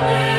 Amen.